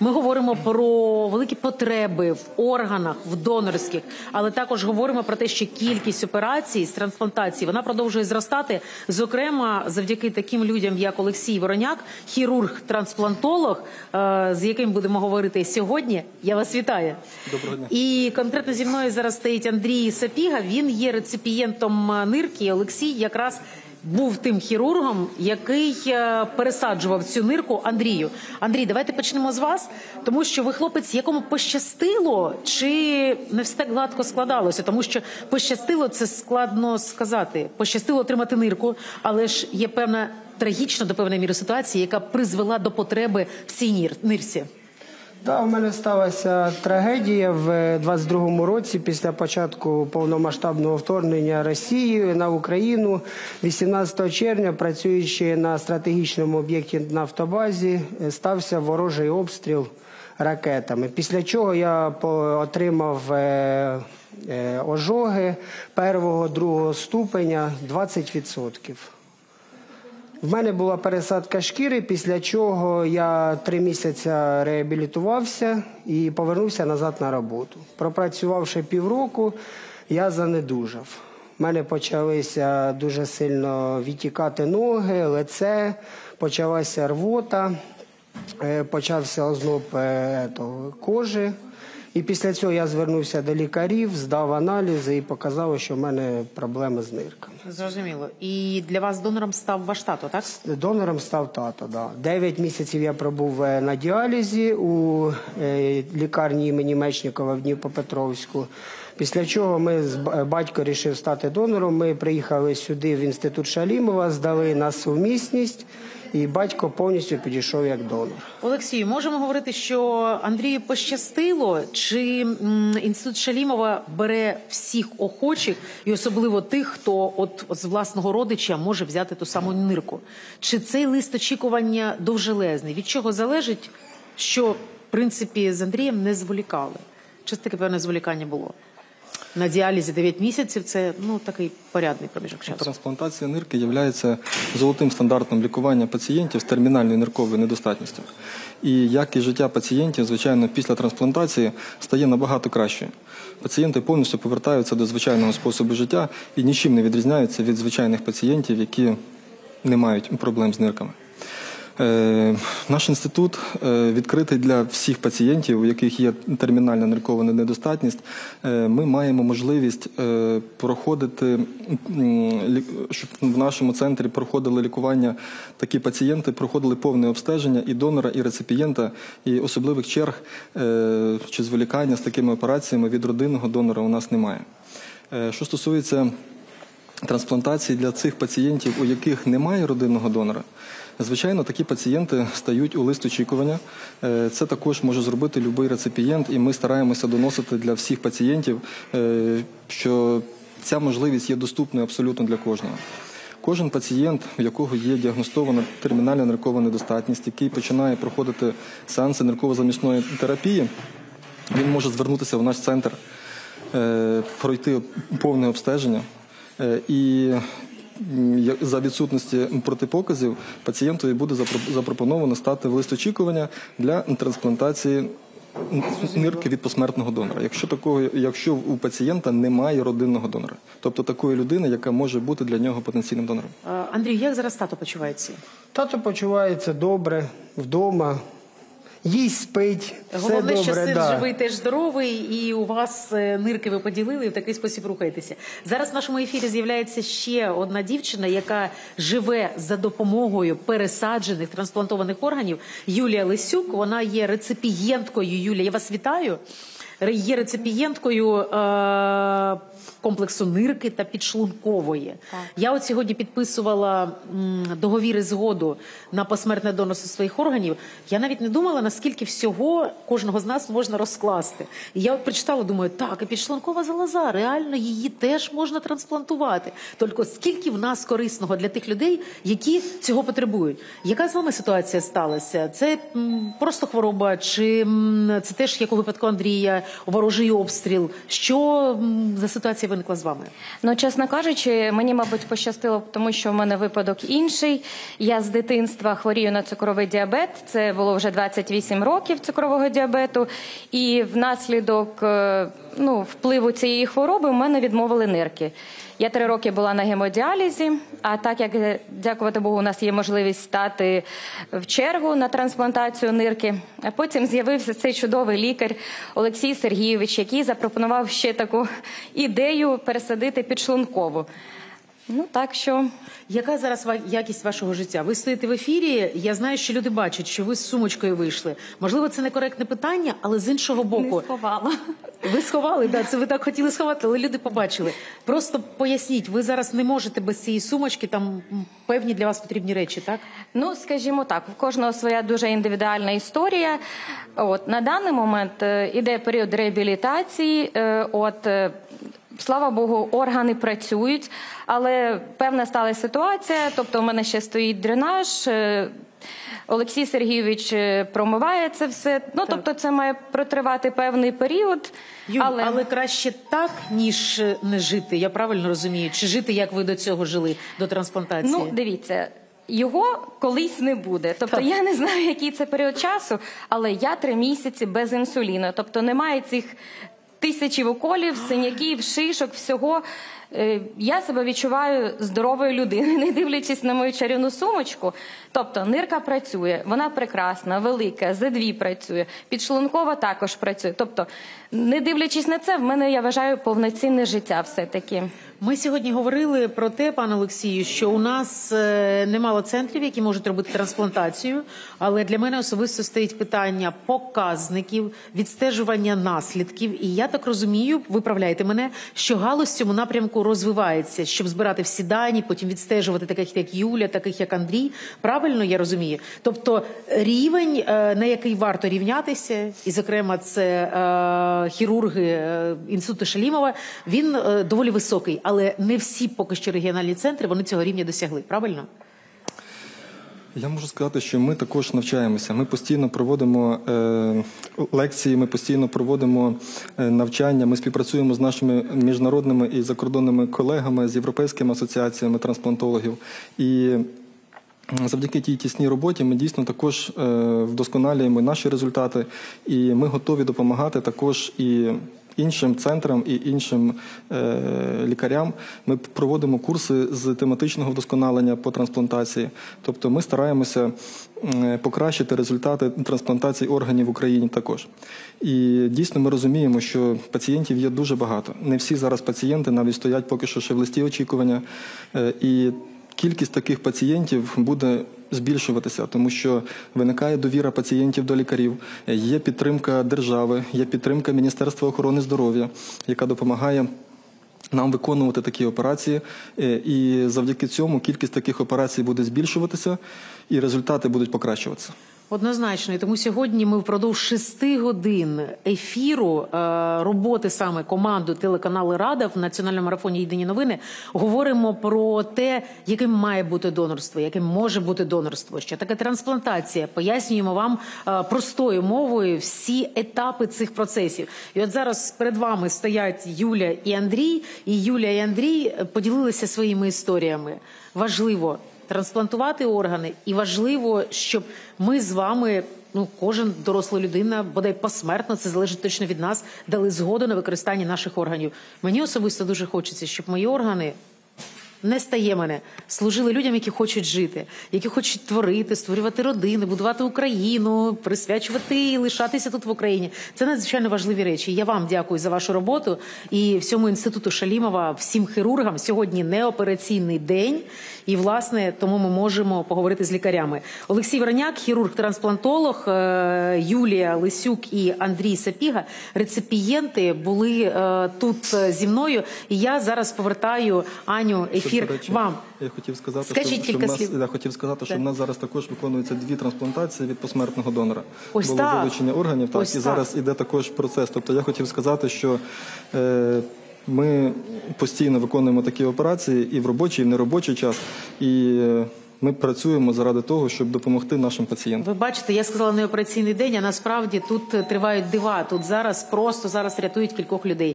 Ми говоримо про великі потреби в органах, в донорських, але також говоримо про те, що кількість операцій з трансплантації вона продовжує зростати. Зокрема, завдяки таким людям, як Олексій Вороняк, хірург-трансплантолог, е, з яким будемо говорити сьогодні. Я вас вітаю. Доброго дня. І конкретно зі мною зараз стоїть Андрій Сапіга. Він є реципієнтом нирки. Олексій якраз був тим хірургом, який е, пересаджував цю нирку Андрію. Андрій, давайте почнемо з вас, тому що ви хлопець, якому пощастило, чи не все так гладко складалося, тому що пощастило це складно сказати. Пощастило отримати нирку, але ж є певна трагічна до певної міри ситуація, яка призвела до потреби в цій нирці. Так, у мене сталася трагедія в 22-му році після початку повномасштабного вторгнення Росії на Україну. 18 червня, працюючи на стратегічному об'єкті Нафтобазі, е, стався ворожий обстріл ракетами. Після чого я отримав е, е, ожоги першого, другого ступеня 20%. В мене була пересадка шкіри, після чого я три місяці реабілітувався і повернувся назад на роботу. Пропрацювавши півроку, я занедужав. У мене почалися дуже сильно відтікати ноги, лице, почалася рвота, е, почався озноб е, кожи. І після цього я звернувся до лікарів, здав аналізи і показало, що в мене проблеми з нирками. Зрозуміло. І для вас донором став ваш тато, так? Донором став тато. Да. Дев'ять місяців я пробув е, на діалізі у е, лікарні імені Мечникова в Дніпропетровську. Після чого ми з батько вирішив стати донором. Ми приїхали сюди в інститут Шалімова, здали на сумісність, і батько повністю підійшов як донор. Олексію, можемо говорити, що Андрію пощастило, чи інститут Шалімова бере всіх охочих, і особливо тих, хто от з власного родича може взяти ту саму нирку? Чи цей лист очікування довжелезний? Від чого залежить, що в принципі з Андрієм не зволікали? Чи це таке певне зволікання було? На діалізі 9 місяців це ну такий порядний проміжок часу. Трансплантація нирки є золотим стандартом лікування пацієнтів з термінальною нирковою недостатністю. І якість життя пацієнтів, звичайно, після трансплантації стає набагато кращою. Пацієнти повністю повертаються до звичайного способу життя і нічим не відрізняються від звичайних пацієнтів, які не мають проблем з нирками. Е, Наш інститут е, відкритий для всіх пацієнтів, у яких є термінальна ниркова недостатність. Е, Ми маємо можливість проходити, щоб в нашому центрі проходили лікування такі пацієнти, проходили повне обстеження і донора, і реципієнта, і особливих черг чи зволікання з такими операціями від родинного донора у нас немає. Що стосується трансплантації для цих пацієнтів, у яких немає родинного донора, звичайно, такі пацієнти стають у лист очікування. Е, Це також може зробити будь-який реципієнт, і ми стараємося доносити для всіх пацієнтів, е, що ця можливість є доступною абсолютно для кожного. Кожен пацієнт, у якого є діагностована термінальна ниркова недостатність, який починає проходити сеанси нирково-замісної терапії, він може звернутися в наш центр, е, пройти повне обстеження. І за відсутності протипоказів пацієнтові буде запропоновано стати в лист очікування для трансплантації нирки від посмертного донора. Якщо такого, якщо у пацієнта немає родинного донора, тобто такої людини, яка може бути для нього потенційним донором. Андрій, як зараз тато почувається? Тато почувається добре вдома, їсть спить, все Головне, добре. що син да. живий теж здоровий, і у вас е, нирки ви поділили і в такий спосіб рухаєтеся. Зараз в нашому ефірі з'являється ще одна дівчина, яка живе за допомогою пересаджених трансплантованих органів. Юлія Лисюк. Вона є реципієнткою. Юлія, я вас вітаю. Є реципієнткою е- комплексу нирки та підшлункової. Я от сьогодні підписувала м, договіри згоду на посмертне донорство своїх органів. Я навіть не думала, наскільки всього кожного з нас можна розкласти. І я от прочитала, думаю, так, і підшлункова залоза, реально її теж можна трансплантувати. Тільки скільки в нас корисного для тих людей, які цього потребують. Яка з вами ситуація сталася? Це м, просто хвороба, чи м, це теж як у випадку Андрія, ворожий обстріл. Що за ситуація виникла з вами? Ну, чесно кажучи, мені, мабуть, пощастило, тому що в мене випадок інший. Я з дитинства хворію на цукровий діабет. Це було вже 28 років цукрового діабету. І внаслідок е, ну, впливу цієї хвороби у мене відмовили нирки. Я три роки була на гемодіалізі, а так як, е, дякувати Богу, у нас є можливість стати в чергу на трансплантацію нирки. А потім з'явився цей чудовий лікар Олексій Сергійович, який запропонував ще таку ідею пересадити підшлункову. Ну так що Яка зараз ва- якість вашого життя? Ви стоїте в ефірі. Я знаю, що люди бачать, що ви з сумочкою вийшли. Можливо, це некоректне питання, але з іншого боку, не сховала. Ви сховали, да, це ви так хотіли сховати, але люди побачили. Просто поясніть, ви зараз не можете без цієї сумочки, там певні для вас потрібні речі, так? Ну, скажімо так, в кожного своя дуже індивідуальна історія. От на даний момент е, іде період реабілітації. е, От е, слава Богу, органи працюють, але певна стала ситуація. Тобто, у мене ще стоїть дренаж. Олексій Сергійович е, промиває це все. Ну тобто, це має протривати певний період. Юль, але... краще так, ніж е, не жити. Я правильно розумію? Чи жити, як ви до цього жили, до трансплантації? Ну, дивіться. Його колись не буде. Тобто Так. я не знаю, який це період часу, але я три місяці без інсуліну. Тобто немає цих тисячі уколів, синяків, шишок, всього. Е, Я себе відчуваю здоровою людиною, не дивлячись на мою чарівну сумочку. Тобто нирка працює, вона прекрасна, велика, Z2 працює, підшлункова також працює. Тобто, не дивлячись на це, в мене я вважаю повноцінне життя все-таки. Ми сьогодні говорили про те, пане Олексію, що у нас е, немало центрів, які можуть робити трансплантацію. Але для мене особисто стоїть питання показників, відстежування наслідків. І я так розумію, виправляйте мене, що галузь цьому напрямку розвивається, щоб збирати всі дані, потім відстежувати таких як Юля, таких як Андрій. Правильно я розумію? Тобто рівень, е, на який варто рівнятися, і зокрема це е, хірурги е, інституту Шалімова, він доволі високий, але не всі поки що регіональні центри вони цього рівня досягли. Правильно? Я можу сказати, що ми також навчаємося. Ми постійно проводимо е, лекції, ми постійно проводимо е, навчання. Ми співпрацюємо з нашими міжнародними і закордонними колегами, з європейськими асоціаціями трансплантологів. І Завдяки тій тісній роботі ми дійсно також е, вдосконалюємо наші результати, і ми готові допомагати також і іншим центрам і іншим е, лікарям. Ми проводимо курси з тематичного вдосконалення по трансплантації. Тобто ми стараємося покращити результати трансплантації органів в Україні також. І дійсно ми розуміємо, що пацієнтів є дуже багато. Не всі зараз пацієнти навіть стоять поки що ще в листі очікування. Е, І кількість таких пацієнтів буде збільшуватися, тому що виникає довіра пацієнтів до лікарів, є підтримка держави, є підтримка Міністерства охорони здоров'я, яка допомагає. Нам виконувати такі операції, Е, і завдяки цьому кількість таких операцій буде збільшуватися, і результати будуть покращуватися. Однозначно, і тому сьогодні ми впродовж шести годин ефіру е, роботи саме команди телеканалу Рада в національному марафоні Єдині новини говоримо про те, яким має бути донорство, яким може бути донорство, що таке трансплантація. Пояснюємо вам е, простою мовою всі етапи цих процесів. І от зараз перед вами стоять Юля і Андрій, і Юля і Андрій поділилися своїми історіями. Важливо трансплантувати органи, і важливо, щоб ми з вами. Ну, кожен доросла людина, бодай посмертно, це залежить точно від нас, дали згоду на використання наших органів. Мені особисто дуже хочеться, щоб мої органи не стає мене, служили людям, які хочуть жити, які хочуть творити, створювати родини, будувати Україну, присвячувати і лишатися тут в Україні. Це надзвичайно важливі речі. Я вам дякую за вашу роботу і всьому інституту Шалімова, всім хірургам. Сьогодні не операційний день, і власне тому ми можемо поговорити з лікарями. Олексій Вороняк, хірург-трансплантолог, е, Юлія Лисюк і Андрій Сапіга, реципієнти були е, тут е, зі мною. І я зараз повертаю Аню ефір До речі, вам. Я хотів сказати, Скажіть що, що нас, слів. я хотів сказати, що Так. в нас зараз також виконуються дві трансплантації від посмертного донора. Ось Було так. вилучення органів, так Ось і так. зараз іде також процес. Тобто я хотів сказати, що е, ми постійно виконуємо такі операції і в робочий, і в неробочий час. І е, Ми працюємо заради того, щоб допомогти нашим пацієнтам. Ви бачите, я сказала не операційний день, а насправді тут тривають дива. Тут зараз просто зараз рятують кількох людей.